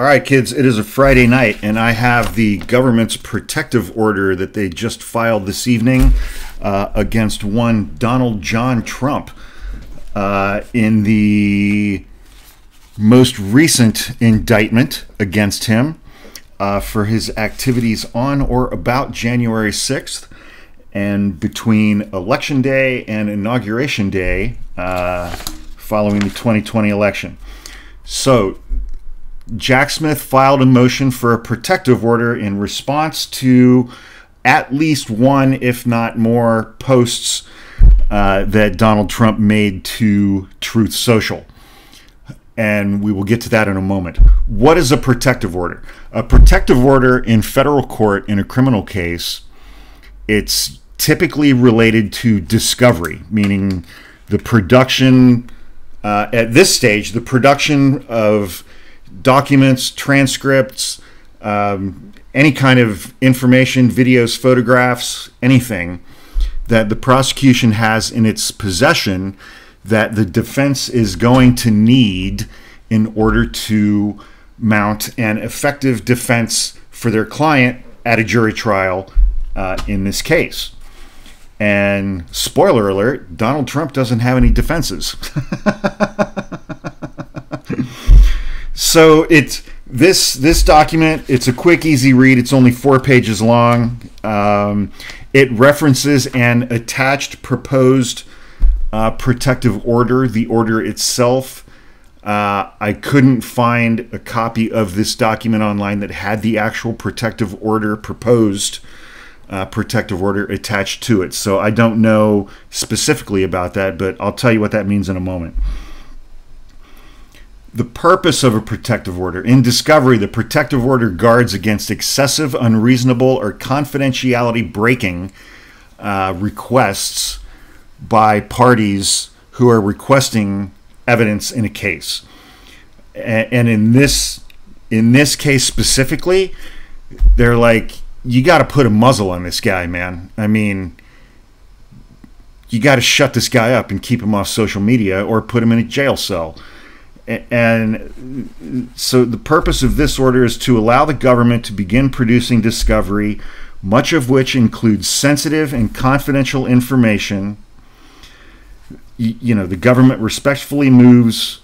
All right, kids, it is a Friday night, and I have the government's protective order that they just filed this evening uh, against one Donald John Trump uh, in the most recent indictment against him uh, for his activities on or about January 6th and between Election Day and Inauguration Day uh, following the 2020 election. So, Jack Smith filed a motion for a protective order in response to at least one, if not more, posts uh, that Donald Trump made to Truth Social. And we will get to that in a moment. What is a protective order? A protective order in federal court in a criminal case, it's typically related to discovery, meaning the production, uh, at this stage, the production of documents, transcripts, um, any kind of information, videos, photographs, anything that the prosecution has in its possession that the defense is going to need in order to mount an effective defense for their client at a jury trial uh, in this case. And spoiler alert, Donald Trump doesn't have any defenses. so it's this this document. It's a quick, easy read. It's only four pages long. Um, it references an attached proposed uh, protective order. The order itself. Uh, I couldn't find a copy of this document online that had the actual protective order proposed uh, protective order attached to it. So I don't know specifically about that, but I'll tell you what that means in a moment the purpose of a protective order. In discovery, the protective order guards against excessive, unreasonable, or confidentiality breaking uh, requests by parties who are requesting evidence in a case. And in this in this case specifically, they're like, you got to put a muzzle on this guy, man. I mean, you got to shut this guy up and keep him off social media or put him in a jail cell and so the purpose of this order is to allow the government to begin producing discovery, much of which includes sensitive and confidential information. You know, the government respectfully moves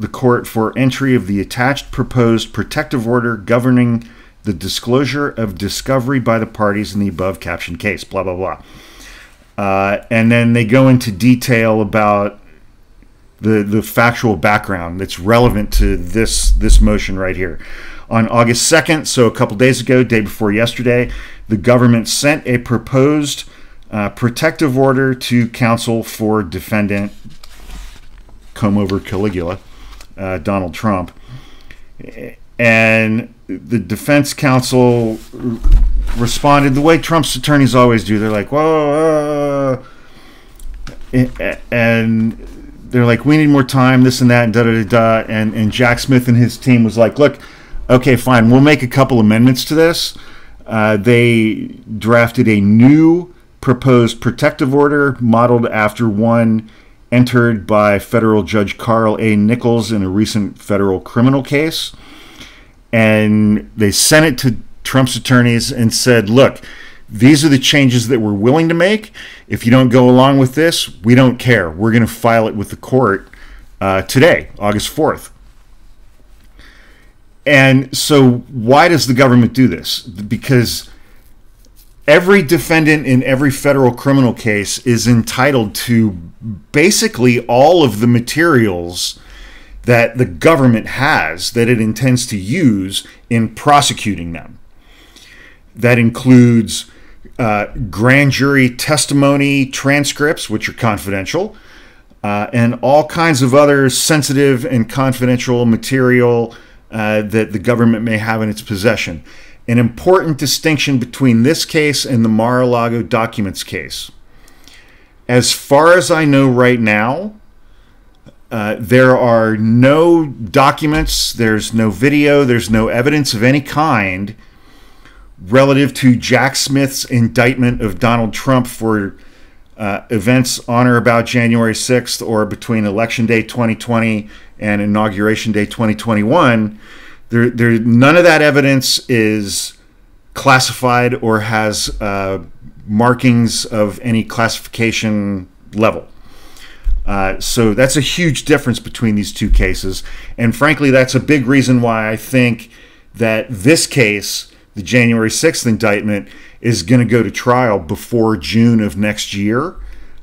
the court for entry of the attached proposed protective order governing the disclosure of discovery by the parties in the above captioned case, blah, blah, blah. Uh, and then they go into detail about the the factual background that's relevant to this this motion right here. On August 2nd, so a couple days ago, day before yesterday, the government sent a proposed uh, protective order to counsel for defendant comb over Caligula, uh, Donald Trump, and the defense counsel responded the way Trump's attorneys always do. They're like, "Whoa," uh, and they're like, we need more time, this and that, and da da da. And and Jack Smith and his team was like, look, okay, fine, we'll make a couple amendments to this. Uh, they drafted a new proposed protective order modeled after one entered by federal judge Carl A. Nichols in a recent federal criminal case. And they sent it to Trump's attorneys and said, look, these are the changes that we're willing to make. If you don't go along with this, we don't care. We're going to file it with the court uh, today, August 4th. And so, why does the government do this? Because every defendant in every federal criminal case is entitled to basically all of the materials that the government has that it intends to use in prosecuting them. That includes uh, grand jury testimony transcripts, which are confidential, uh, and all kinds of other sensitive and confidential material uh, that the government may have in its possession. An important distinction between this case and the Mar a Lago documents case. As far as I know right now, uh, there are no documents, there's no video, there's no evidence of any kind relative to Jack Smith's indictment of Donald Trump for uh, events on or about January 6th or between Election Day 2020 and Inauguration Day 2021 There, there, none of that evidence is classified or has uh, markings of any classification level. Uh, so that's a huge difference between these two cases. And frankly, that's a big reason why I think that this case, the January 6th indictment, is going to go to trial before June of next year,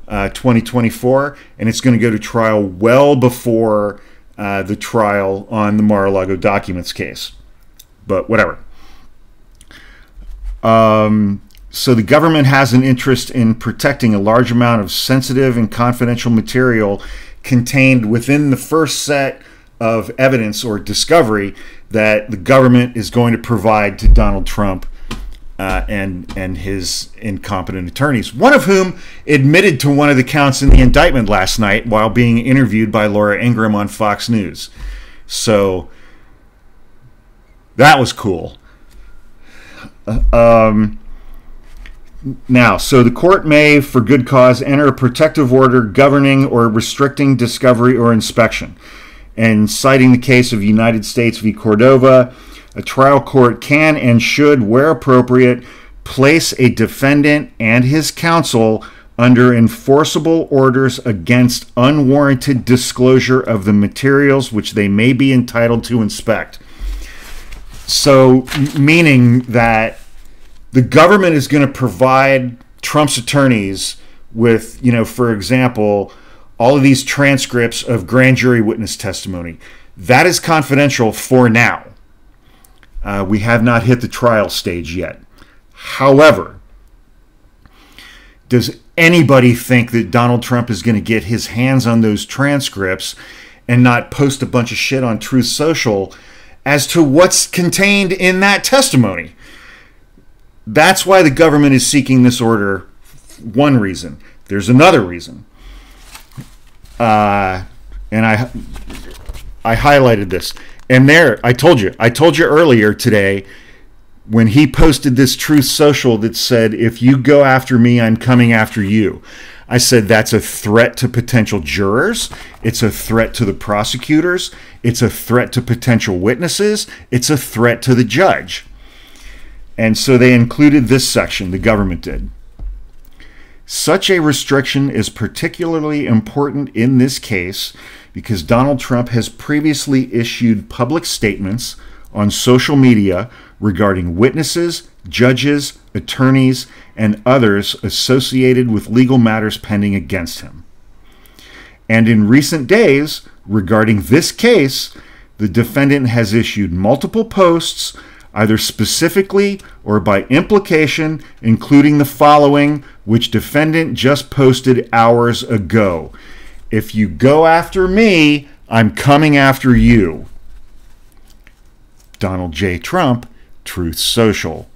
uh, 2024. And it's going to go to trial well before uh, the trial on the Mar a Lago documents case. But whatever. Um, so the government has an interest in protecting a large amount of sensitive and confidential material contained within the first set of evidence or discovery that the government is going to provide to Donald Trump uh, and and his incompetent attorneys. One of whom admitted to one of the counts in the indictment last night while being interviewed by Laura Ingraham on Fox News. So that was cool. Um, now, so the court may, for good cause, enter a protective order governing or restricting discovery or inspection. And citing the case of United States v. Cordova, a trial court can and should, where appropriate, place a defendant and his counsel under enforceable orders against unwarranted disclosure of the materials which they may be entitled to inspect. So, meaning that the government is going to provide Trump's attorneys with, you know, for example, all of these transcripts of grand jury witness testimony. That is confidential for now. Uh, we have not hit the trial stage yet. However, does anybody think that Donald Trump is going to get his hands on those transcripts and not post a bunch of shit on Truth Social as to what's contained in that testimony? That's why the government is seeking this order. One reason. There's another reason. Uh, and I I highlighted this. And there, I told you, I told you earlier today when he posted this truth social that said, if you go after me, I'm coming after you. I said that's a threat to potential jurors. It's a threat to the prosecutors. It's a threat to potential witnesses. It's a threat to the judge. And so they included this section, the government did. Such a restriction is particularly important in this case because Donald Trump has previously issued public statements on social media regarding witnesses, judges, attorneys, and others associated with legal matters pending against him. And in recent days, regarding this case, the defendant has issued multiple posts either specifically or by implication, including the following, which defendant just posted hours ago. If you go after me, I'm coming after you. Donald J. Trump, Truth Social.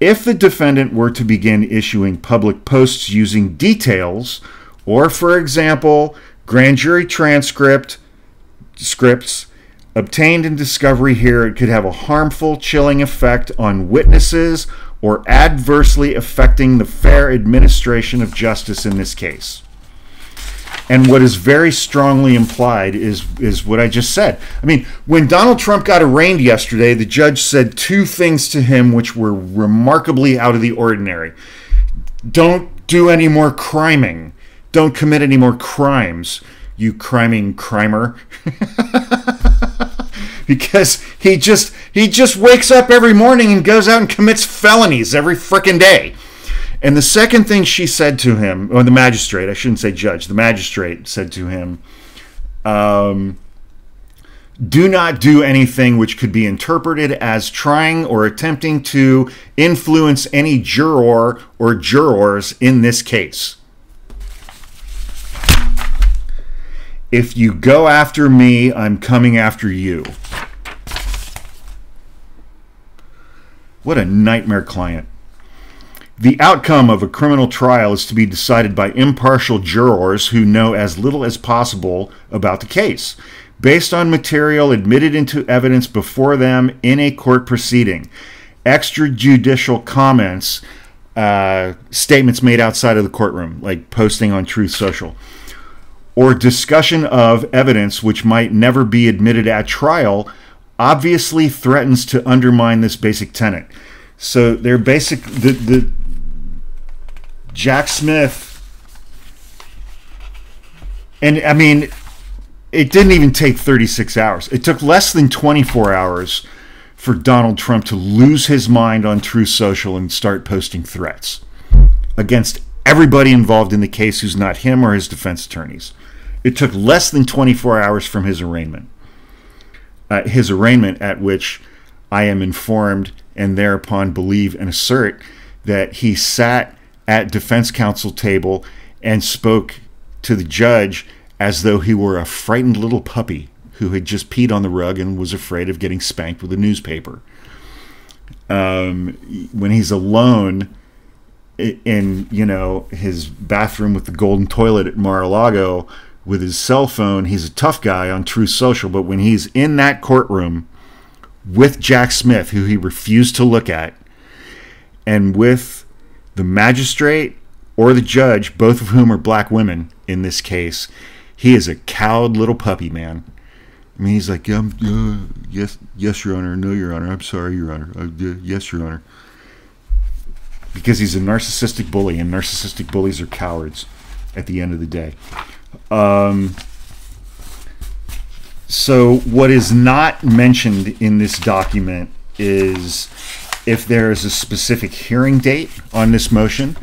If the defendant were to begin issuing public posts using details, or for example, grand jury transcript scripts, obtained in discovery here, it could have a harmful, chilling effect on witnesses or adversely affecting the fair administration of justice in this case. And what is very strongly implied is, is what I just said. I mean, when Donald Trump got arraigned yesterday, the judge said two things to him which were remarkably out of the ordinary. Don't do any more criming. Don't commit any more crimes, you criming crimer. because he just he just wakes up every morning and goes out and commits felonies every frickin' day. And the second thing she said to him, or the magistrate, I shouldn't say judge, the magistrate said to him, um, do not do anything which could be interpreted as trying or attempting to influence any juror or jurors in this case. If you go after me, I'm coming after you. What a nightmare client. The outcome of a criminal trial is to be decided by impartial jurors who know as little as possible about the case, based on material admitted into evidence before them in a court proceeding. Extrajudicial comments, uh, statements made outside of the courtroom, like posting on Truth Social or discussion of evidence which might never be admitted at trial obviously threatens to undermine this basic tenet. So they're basic the the Jack Smith and I mean it didn't even take 36 hours. It took less than 24 hours for Donald Trump to lose his mind on Truth Social and start posting threats against everybody involved in the case who's not him or his defense attorneys. It took less than 24 hours from his arraignment. Uh, his arraignment, at which I am informed and thereupon believe and assert that he sat at defense counsel table and spoke to the judge as though he were a frightened little puppy who had just peed on the rug and was afraid of getting spanked with a newspaper. Um, when he's alone in you know his bathroom with the golden toilet at Mar-a-Lago with his cell phone, he's a tough guy on Truth Social. But when he's in that courtroom with Jack Smith, who he refused to look at, and with the magistrate or the judge, both of whom are black women in this case, he is a cowed little puppy, man. I mean, he's like, um, uh, yes, yes, Your Honor. No, Your Honor. I'm sorry, Your Honor. Uh, yes, Your Honor. Because he's a narcissistic bully, and narcissistic bullies are cowards at the end of the day. Um, so, what is not mentioned in this document is if there is a specific hearing date on this motion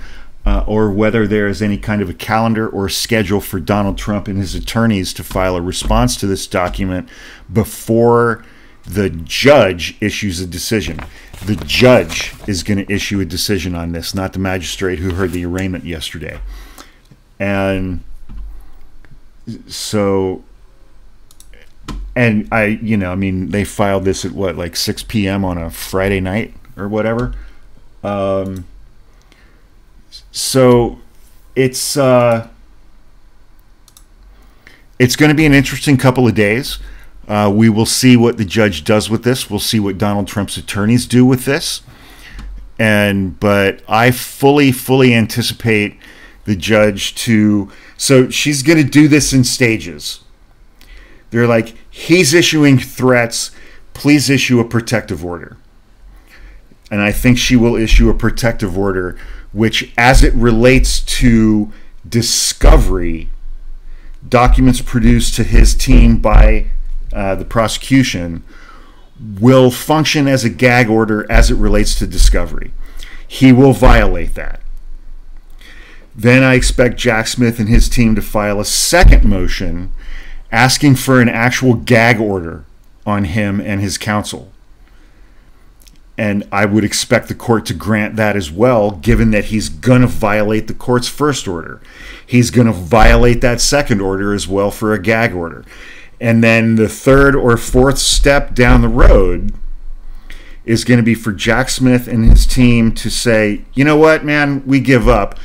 uh, or whether there is any kind of a calendar or schedule for Donald Trump and his attorneys to file a response to this document before the judge issues a decision. The judge is going to issue a decision on this, not the magistrate who heard the arraignment yesterday. And so, and I, you know, I mean, they filed this at what, like 6 p.m. on a Friday night or whatever. Um, so it's uh, it's going to be an interesting couple of days. Uh, we will see what the judge does with this. We'll see what Donald Trump's attorneys do with this. And but I fully, fully anticipate the judge to. So she's going to do this in stages. They're like, he's issuing threats. Please issue a protective order. And I think she will issue a protective order which, as it relates to discovery, documents produced to his team by uh, the prosecution will function as a gag order as it relates to discovery. He will violate that. Then I expect Jack Smith and his team to file a second motion asking for an actual gag order on him and his counsel and I would expect the court to grant that as well, given that he's going to violate the court's first order. He's going to violate that second order as well for a gag order. And then the third or fourth step down the road is going to be for Jack Smith and his team to say, you know what, man, we give up.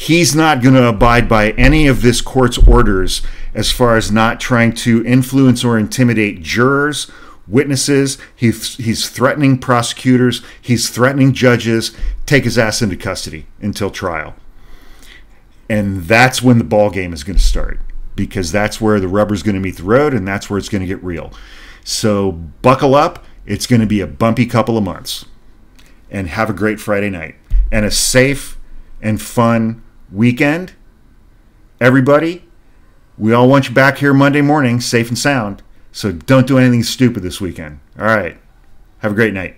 He's not going to abide by any of this court's orders as far as not trying to influence or intimidate jurors witnesses. He's, he's threatening prosecutors. He's threatening judges. Take his ass into custody until trial. And that's when the ball game is going to start because that's where the rubber's going to meet the road and that's where it's going to get real. So buckle up. It's going to be a bumpy couple of months. And have a great Friday night and a safe and fun weekend. Everybody, we all want you back here Monday morning, safe and sound. So don't do anything stupid this weekend. All right. Have a great night.